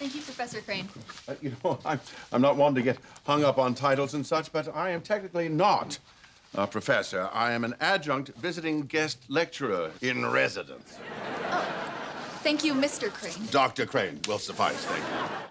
Thank you, Professor Crane. Uh, you know, I'm, I'm not one to get hung up on titles and such, but I am technically not a professor. I am an adjunct visiting guest lecturer in residence. Oh, Thank you, Mr. Crane. Dr. Crane will suffice, thank you.